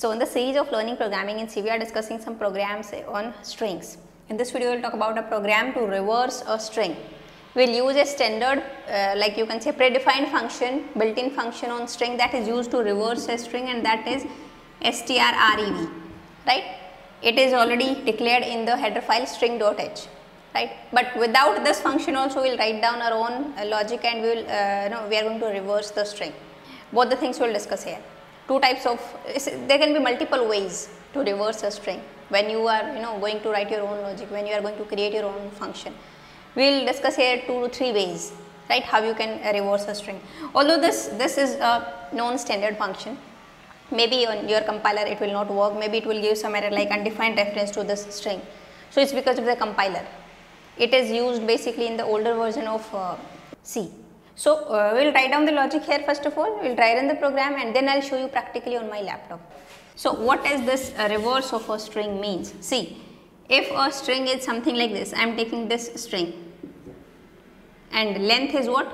So in the series of learning programming in C, we are discussing some programs on strings. In this video, we will talk about a program to reverse a string. We will use a standard uh, like you can say predefined function, built-in function on string that is used to reverse a string and that is strrev, right? It is already declared in the header file string.h, right? But without this function also, we will write down our own uh, logic and we will, uh, you know, we are going to reverse the string. Both the things we will discuss here two types of there can be multiple ways to reverse a string. When you are you know going to write your own logic when you are going to create your own function. We will discuss here two to three ways right how you can reverse a string. Although this this is a non standard function maybe on your compiler it will not work. Maybe it will give some error like undefined reference to this string. So it's because of the compiler. It is used basically in the older version of uh, c so, uh, we will write down the logic here first of all, we will try run the program and then I will show you practically on my laptop. So, what is this uh, reverse of a string means? See, if a string is something like this, I am taking this string and length is what?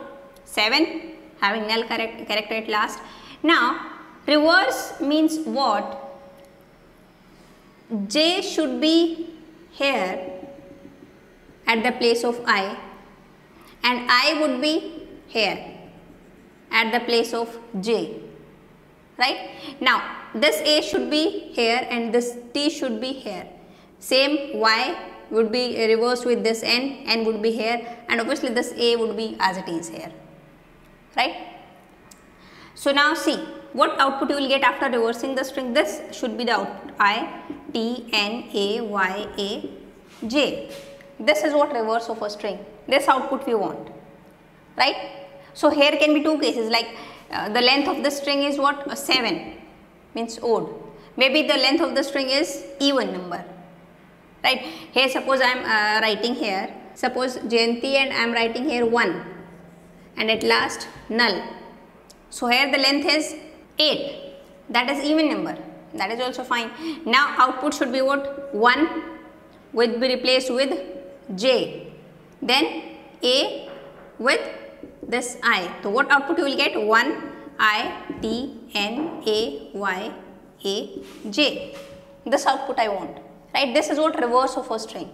7 having null character at last. Now, reverse means what? J should be here at the place of I and I would be here at the place of J right. Now this A should be here and this T should be here. Same Y would be reversed with this N, N would be here and obviously this A would be as it is here right. So now see what output you will get after reversing the string? This should be the output I T N A Y A J. This is what reverse of a string. This output we want right. So, here can be two cases like uh, the length of the string is what uh, 7 means odd maybe the length of the string is even number right. Here suppose I am uh, writing here suppose Jayanti and I am writing here 1 and at last null. So, here the length is 8 that is even number that is also fine. Now, output should be what 1 will be replaced with j then a with this i. So, what output you will get 1 i t n a y a j. This output I want, right? This is what reverse of a string.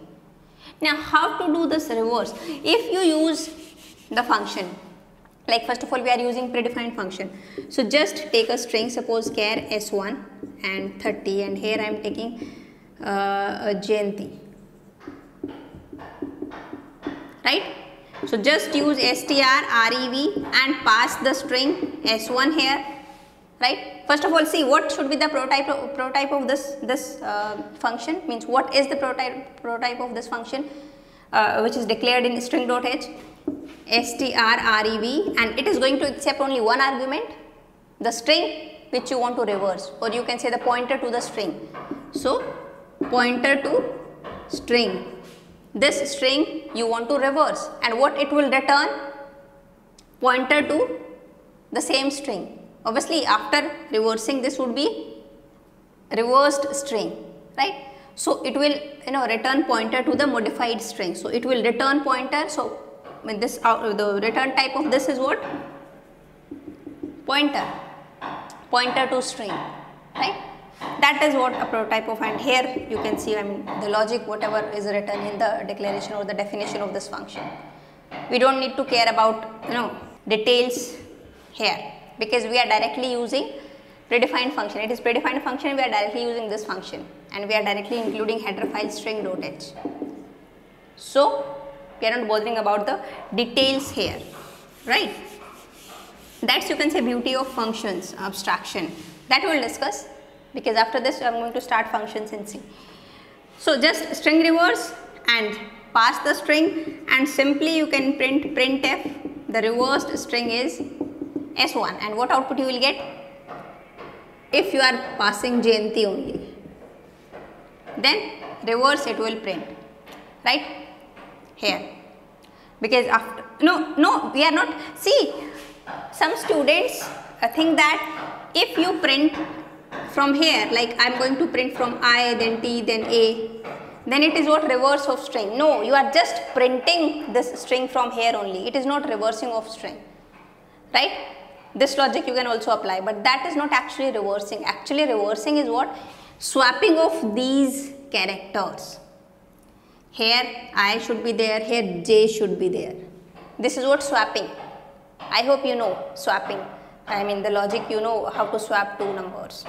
Now, how to do this reverse? If you use the function, like first of all we are using predefined function. So, just take a string suppose char s1 and 30 and here I am taking uh, right? So just use strrev and pass the string s1 here, right? First of all, see what should be the prototype of, prototype of this this uh, function means what is the prototype prototype of this function uh, which is declared in string.h strrev and it is going to accept only one argument the string which you want to reverse or you can say the pointer to the string. So pointer to string this string you want to reverse and what it will return? Pointer to the same string. Obviously after reversing this would be reversed string right? So it will you know return pointer to the modified string. So it will return pointer. So this uh, the return type of this is what? Pointer. Pointer to string right that is what a prototype of and here you can see I mean the logic whatever is written in the declaration or the definition of this function. We do not need to care about you know details here because we are directly using predefined function. It is predefined function we are directly using this function and we are directly including header file string.h. So, we are not bothering about the details here right. That is you can say beauty of functions abstraction that we will discuss because after this I am going to start functions in C. So, just string reverse and pass the string and simply you can print printf the reversed string is s1 and what output you will get? If you are passing Jayanti only then reverse it will print right? Here. Because after no no we are not see some students uh, think that if you print from here like I am going to print from I then T then A. Then it is what reverse of string. No, you are just printing this string from here only. It is not reversing of string, right? this logic you can also apply but that is not actually reversing. Actually reversing is what? Swapping of these characters. Here i should be there. Here j should be there. This is what swapping. I hope you know swapping i mean the logic you know how to swap two numbers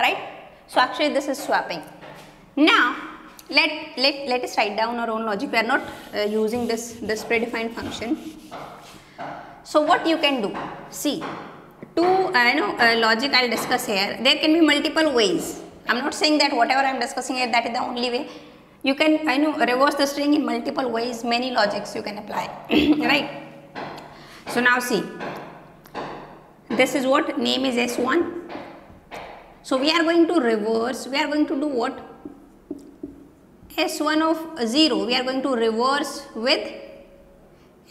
right so actually this is swapping now let let let us write down our own logic we are not uh, using this this predefined function so what you can do? See, two uh, know uh, logic I'll discuss here. There can be multiple ways. I'm not saying that whatever I'm discussing here that is the only way. You can I know reverse the string in multiple ways. Many logics you can apply, right? So now see, this is what name is S1. So we are going to reverse. We are going to do what? S1 of 0. We are going to reverse with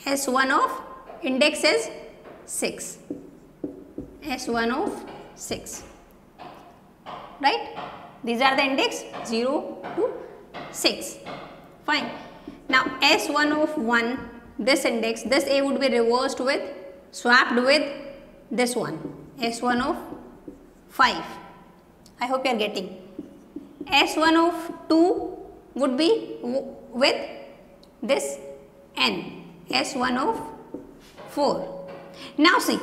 S1 of index is 6 s1 of 6 right these are the index 0 to 6 fine now s1 of 1 this index this a would be reversed with swapped with this one s1 of 5 i hope you are getting s1 of 2 would be with this n s1 of 4. Now see,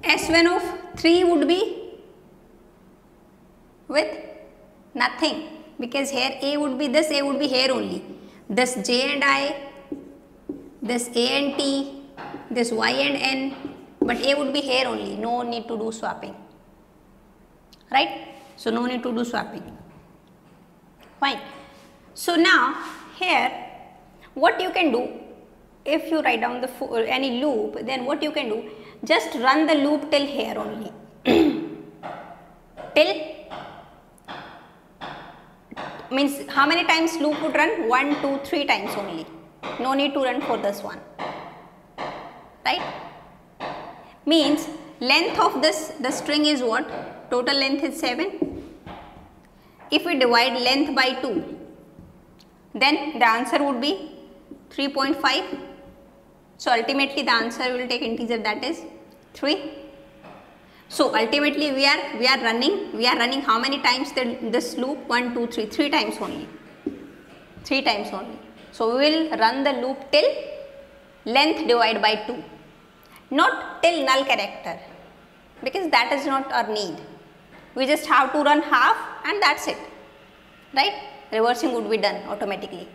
S1 of 3 would be with nothing because here A would be this, A would be here only. This J and I, this A and T, this Y and N, but A would be here only, no need to do swapping, right? So, no need to do swapping, fine. So, now here what you can do if you write down the any loop then what you can do just run the loop till here only. Till means how many times loop would run? 1 2 3 times only. No need to run for this one right means length of this the string is what? Total length is 7 if we divide length by 2 then the answer would be 3.5 so ultimately the answer will take integer that is 3. So ultimately we are we are running we are running how many times the, this loop? 1 2 3 3 times only. 3 times only. So we will run the loop till length divided by 2 not till null character because that is not our need. We just have to run half and that's it right reversing would be done automatically.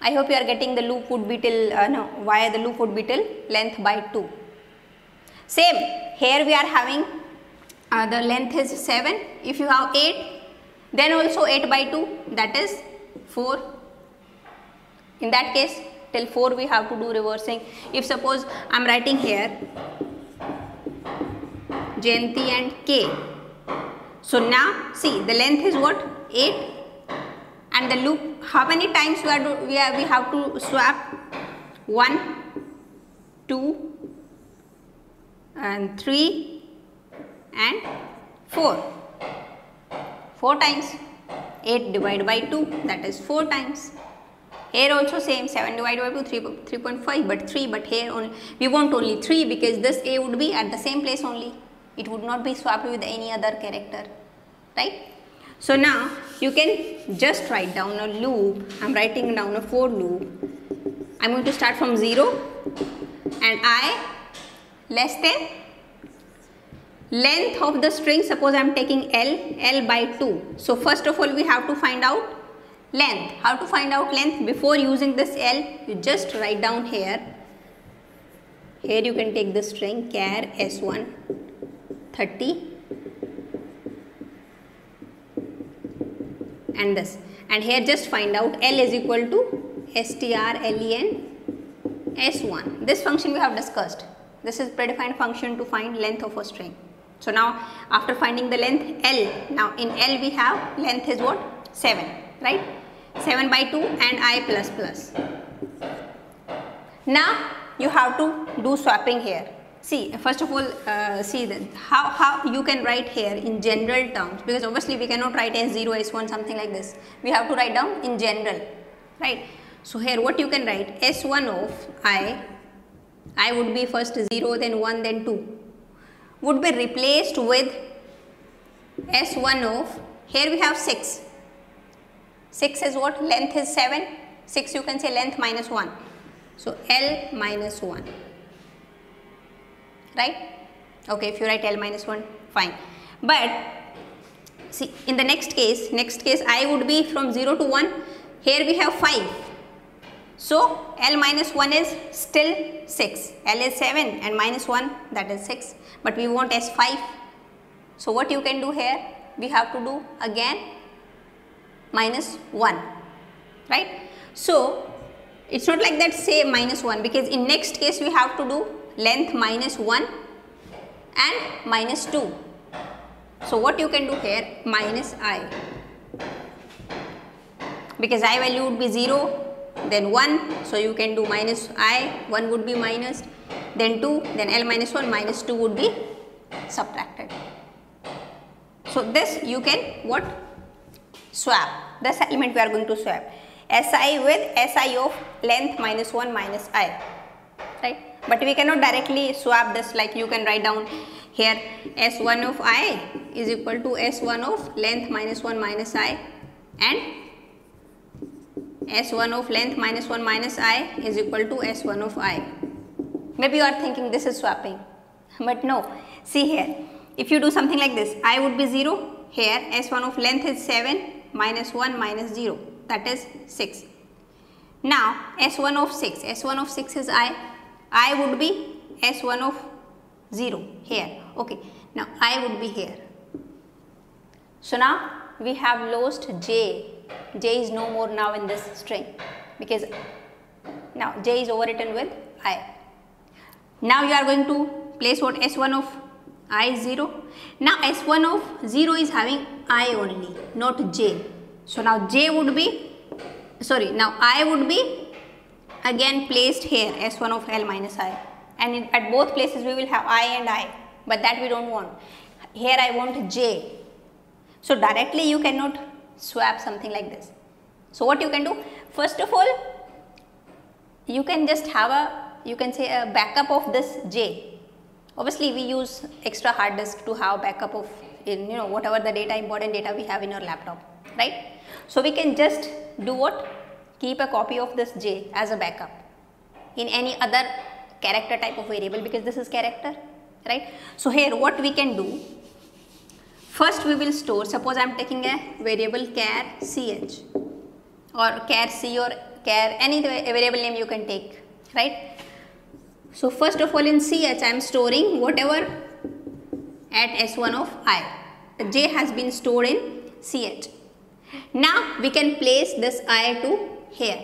I hope you are getting the loop would be till uh, no why the loop would be till length by 2. Same here we are having uh, the length is 7 if you have 8 then also 8 by 2 that is 4. In that case till 4 we have to do reversing. If suppose I am writing here Jayanti and K. So now see the length is what? 8 and the loop how many times we are do, we, are, we have to swap? 1 2 and 3 and 4 4 times. 8 divided by 2 that is 4 times here also same 7 divided by 2 3 3.5 but 3 but here only we want only 3 because this a would be at the same place only it would not be swapped with any other character right so now you can just write down a loop. I am writing down a for loop. I am going to start from 0 and i less than length of the string suppose I am taking L, L by 2. So first of all we have to find out length. How to find out length? Before using this L you just write down here. Here you can take the string char S1 30 and this and here just find out L is equal to strlen s1 this function we have discussed this is predefined function to find length of a string so now after finding the length L now in L we have length is what 7 right 7 by 2 and I plus plus now you have to do swapping here See, first of all, uh, see that how, how you can write here in general terms because obviously we cannot write S0, S1 something like this. We have to write down in general, right. So, here what you can write S1 of I i would be first 0 then 1 then 2 would be replaced with s1 of here we have 6 6 is what? Length is 7 6 you can say length minus 1 so l minus 1 right? Okay if you write l minus 1 fine. But see in the next case next case i would be from 0 to 1 here we have 5 so L minus 1 is still 6. L is 7 and minus 1 that is 6 but we want S5. So what you can do here? We have to do again minus 1 right. So it's not like that say minus 1 because in next case we have to do length minus 1 and minus 2. So what you can do here? Minus I. Because I value would be 0 then 1 so you can do minus i 1 would be minus then 2 then l minus 1 minus 2 would be subtracted. So this you can what? Swap this element we are going to swap si with si of length minus 1 minus i right but we cannot directly swap this like you can write down here s1 of i is equal to s1 of length minus 1 minus i and s1 of length minus 1 minus i is equal to s1 of i. Maybe you are thinking this is swapping, but no. See here, if you do something like this, i would be 0, here s1 of length is 7 minus 1 minus 0, that is 6. Now, s1 of 6, s1 of 6 is i, i would be s1 of 0 here, okay. Now, i would be here. So, now we have lost j j is no more now in this string because now j is overwritten with i. Now you are going to place what s1 of i is 0. Now s1 of 0 is having i only not j. So now j would be sorry now i would be again placed here s1 of l minus i and in, at both places we will have i and i but that we don't want. Here I want j. So directly you cannot swap something like this. So what you can do? First of all, you can just have a, you can say a backup of this J. Obviously, we use extra hard disk to have backup of, in, you know, whatever the data, important data we have in our laptop, right? So we can just do what? Keep a copy of this J as a backup in any other character type of variable because this is character, right? So here what we can do, First we will store, suppose I am taking a variable char ch or char c or char any variable name you can take, right. So first of all in ch I am storing whatever at s1 of i, j has been stored in ch. Now we can place this i to here.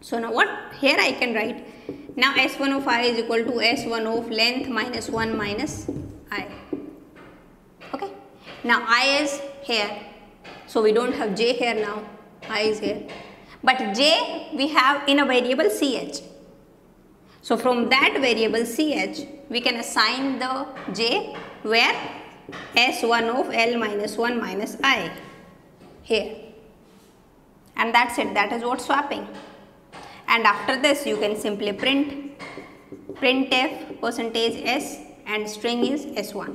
So now what here I can write now s1 of i is equal to s1 of length minus 1 minus i. Okay. Now i is here. So we don't have j here now. i is here. But j we have in a variable ch. So from that variable ch we can assign the j where s1 of l minus 1 minus i here. And that's it. That is what swapping. And after this you can simply print printf percentage s and string is s1.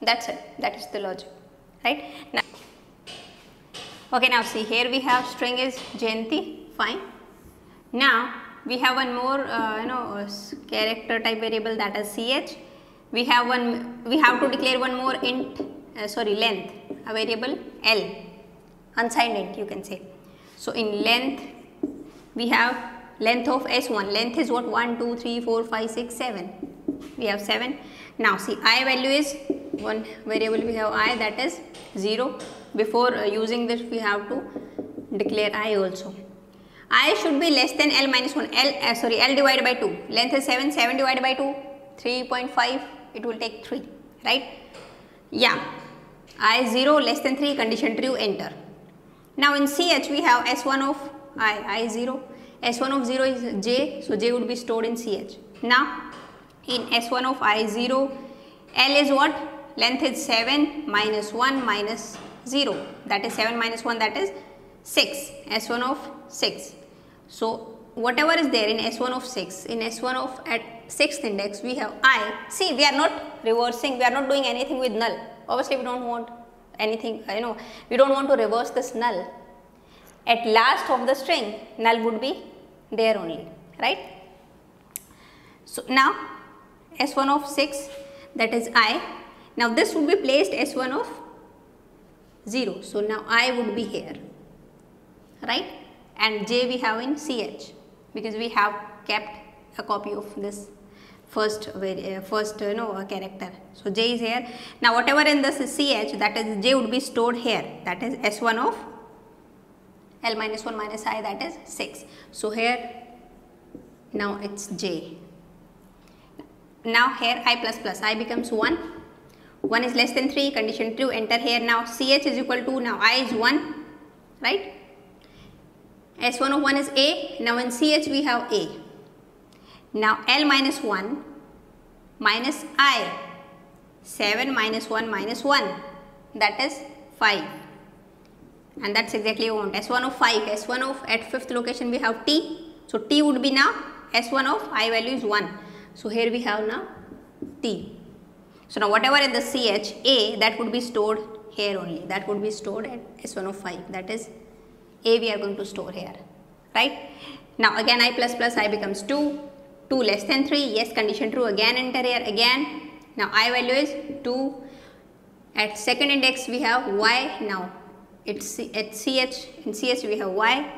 That's it. That is the logic, right? Now, okay, now see here we have string is Jayanti, fine. Now we have one more, uh, you know, character type variable that is ch. We have one, we have to declare one more int, uh, sorry, length, a variable l, unsigned int you can say. So in length, we have length of s1. Length is what? 1, 2, 3, 4, 5, 6, 7. We have 7. Now see, i value is one variable we have i that is 0 before uh, using this we have to declare i also i should be less than l minus 1 l uh, sorry l divided by 2 length is 7 7 divided by 2 3.5 it will take 3 right? Yeah. I 0 less than 3 condition true enter. Now in ch we have s1 of i i 0 s1 of 0 is j so j would be stored in ch now in s1 of i 0 l is what? Length is 7 minus 1 minus 0 that is 7 minus 1 that is 6 s1 of 6. So whatever is there in S1 of 6, in S1 of at 6th index we have I. See we are not reversing, we are not doing anything with null. Obviously we don't want anything, you know, we don't want to reverse this null. At last of the string, null would be there only, right. So now S1 of 6 that is I. Now this would be placed S1 of 0. So now I would be here, right and J we have in CH because we have kept a copy of this first uh, first you know uh, character. So J is here. Now whatever in this is CH that is J would be stored here that is S1 of L minus 1 minus I that is 6. So here now it's J. Now here I plus plus I becomes 1. 1 is less than 3 condition true enter here now CH is equal to now I is 1 right S1 of 1 is A. Now in CH we have A. Now L minus 1 minus I. 7 minus 1 minus 1 that is 5 and that's exactly what we want S1 of 5 S1 of at fifth location we have T so T would be now S1 of I value is 1 so here we have now T so now whatever in the CH A that would be stored here only that would be stored at S1 of 5 that is a we are going to store here, right. Now again I plus plus I becomes 2, 2 less than 3, yes condition true again enter here again. Now I value is 2, at second index we have y, now it's at ch, in ch we have y.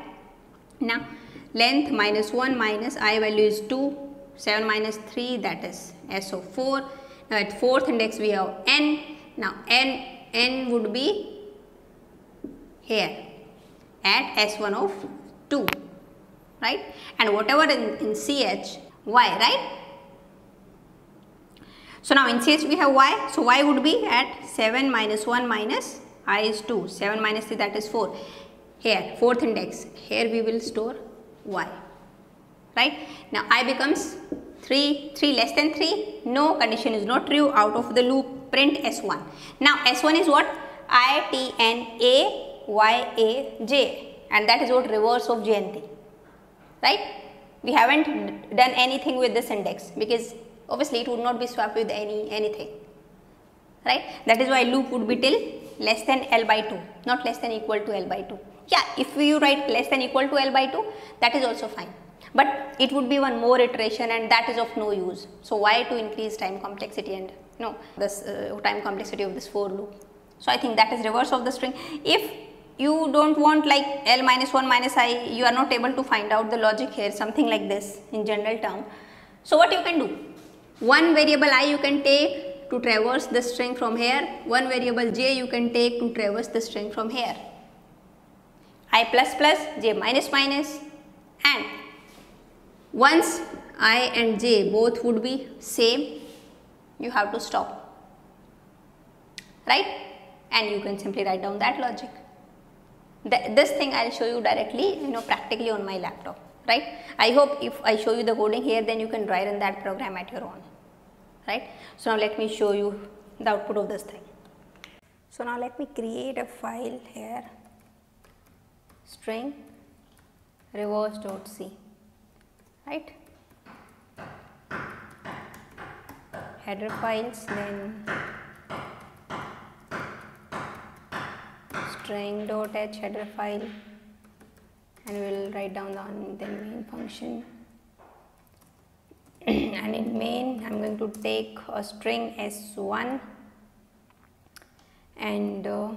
Now length minus 1 minus i value is 2, 7 minus 3 that is so 4. Now at fourth index we have n, now n, n would be here at S1 of 2 right? And whatever in, in CH y right. So now in CH we have y. So y would be at 7 minus 1 minus i is 2 7 minus 3 that is 4 here fourth index. Here we will store y right. Now i becomes 3 3 less than 3 no condition is not true. Out of the loop print s1. Now s1 is what? I t n a y a j and that is what reverse of Jayanti right. We haven't done anything with this index because obviously it would not be swapped with any anything right. That is why loop would be till less than L by 2 not less than equal to L by 2. Yeah if you write less than equal to L by 2 that is also fine but it would be one more iteration and that is of no use. So why to increase time complexity and no this uh, time complexity of this for loop. So I think that is reverse of the string. If you don't want like L minus 1 minus I, you are not able to find out the logic here, something like this in general term. So what you can do? One variable I you can take to traverse the string from here, one variable j you can take to traverse the string from here. I plus plus, j minus minus and once i and j both would be same, you have to stop, right? And you can simply write down that logic this thing I will show you directly you know practically on my laptop right. I hope if I show you the coding here then you can write in that program at your own right. So now let me show you the output of this thing. So now let me create a file here string reverse.c right header files then string dot h header file and we will write down the main function and in main I am going to take a string s1 and uh,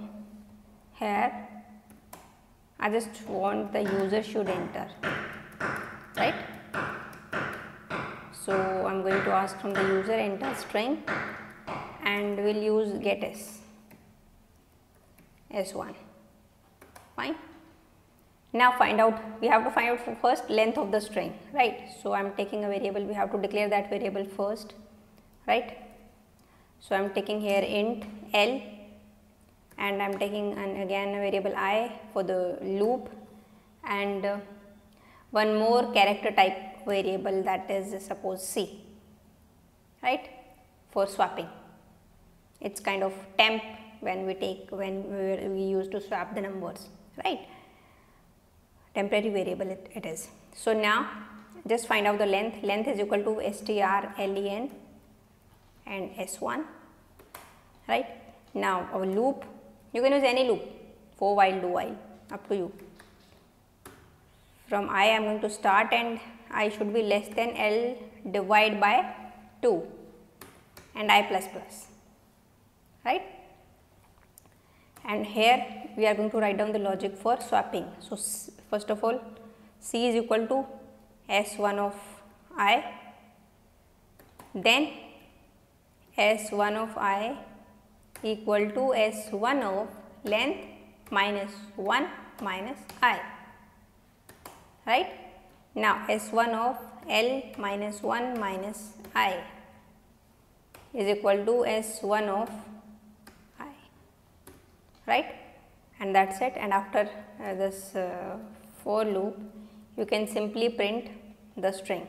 here I just want the user should enter right. So I am going to ask from the user enter string and we will use gets S1 fine. Now find out we have to find out first length of the string right. So I am taking a variable we have to declare that variable first right. So I am taking here int L and I am taking an again a variable i for the loop and uh, one more character type variable that is suppose C right for swapping. It is kind of temp when we take when we, we used to swap the numbers right temporary variable it, it is So now just find out the length. Length is equal to str len and s1 right. Now our loop you can use any loop for while do while up to you. From i I am going to start and i should be less than l divide by 2 and i plus plus right and here we are going to write down the logic for swapping. So, first of all C is equal to S1 of i then S1 of i equal to S1 of length minus 1 minus i right. Now, S1 of L minus 1 minus i is equal to S1 of i right and that is it and after uh, this uh, for loop you can simply print the string.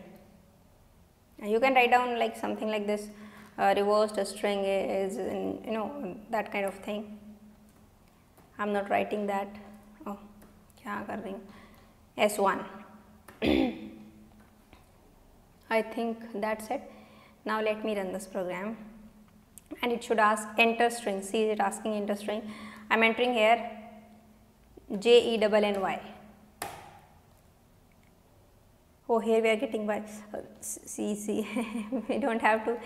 You can write down like something like this uh, reversed string is in, you know that kind of thing. I am not writing that. Oh, kya kar rahi S1. I think that's it. Now let me run this program and it should ask enter string. See it asking enter string. I am entering here J E double N Y. Oh, here we are getting by. Uh, see, see, we don't have to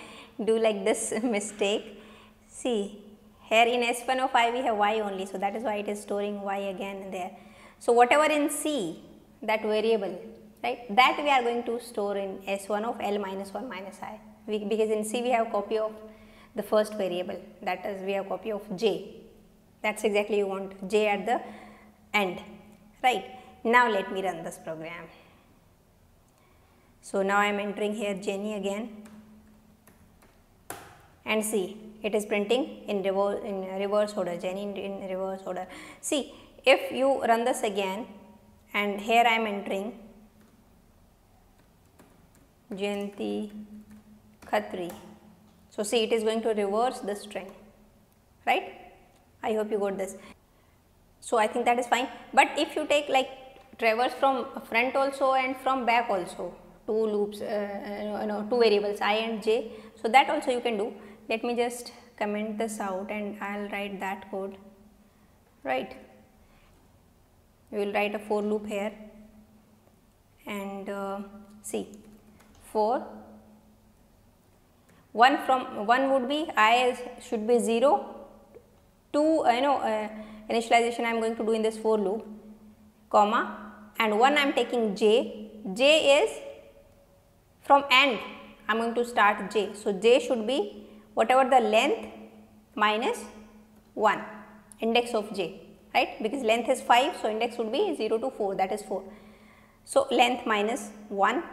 do like this mistake. See, here in S1 of I we have Y only, so that is why it is storing Y again there. So, whatever in C, that variable, right, that we are going to store in S1 of L minus 1 minus I, we, because in C we have copy of the first variable, that is we have copy of J. That is exactly you want J at the end right. Now, let me run this program. So, now I am entering here Jenny again and see it is printing in reverse, in reverse order Jenny in, in reverse order. See if you run this again and here I am entering Jayanti Khatri. So, see it is going to reverse the string right. I hope you got this. So, I think that is fine, but if you take like traverse from front also and from back also two loops uh, you know two variables i and j. So, that also you can do. Let me just comment this out and I will write that code right. We will write a for loop here and uh, see for 1 from 1 would be i should be 0 2 uh, you know uh, initialization I am going to do in this for loop comma and one I am taking j, j is from end I am going to start j. So, j should be whatever the length minus 1 index of j right because length is 5. So, index would be 0 to 4 that is 4. So, length minus 1.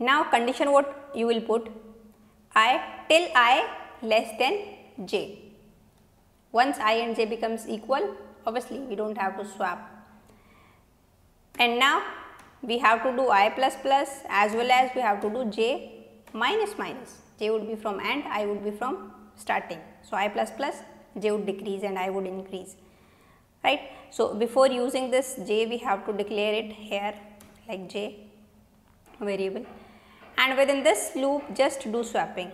Now, condition what you will put i till i less than j once i and j becomes equal, obviously we do not have to swap. And now we have to do i plus plus as well as we have to do j minus minus. j would be from and i would be from starting. So, i plus plus j would decrease and i would increase right. So, before using this j we have to declare it here like j variable and within this loop just do swapping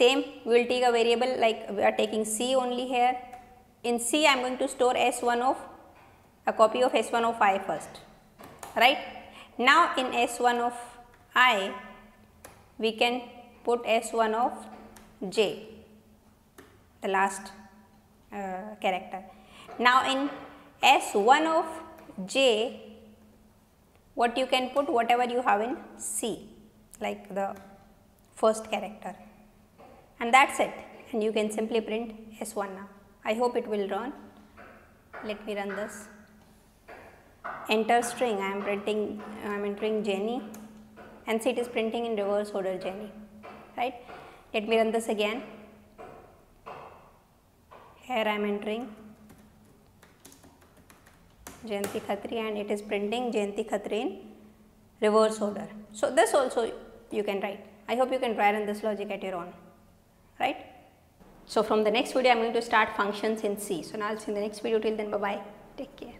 same we will take a variable like we are taking C only here. In C I am going to store S1 of a copy of S1 of I first right. Now in S1 of I we can put S1 of J the last uh, character. Now in S1 of J what you can put whatever you have in C like the first character and that is it and you can simply print S1 now. I hope it will run. Let me run this. Enter string, I am printing, I am entering Jenny and see it is printing in reverse order Jenny, right. Let me run this again. Here I am entering Jayanti Khatri and it is printing Jayanti Khatri in reverse order. So, this also you can write. I hope you can try run this logic at your own right. So, from the next video I am going to start functions in C. So, now I will see you in the next video till then bye bye take care.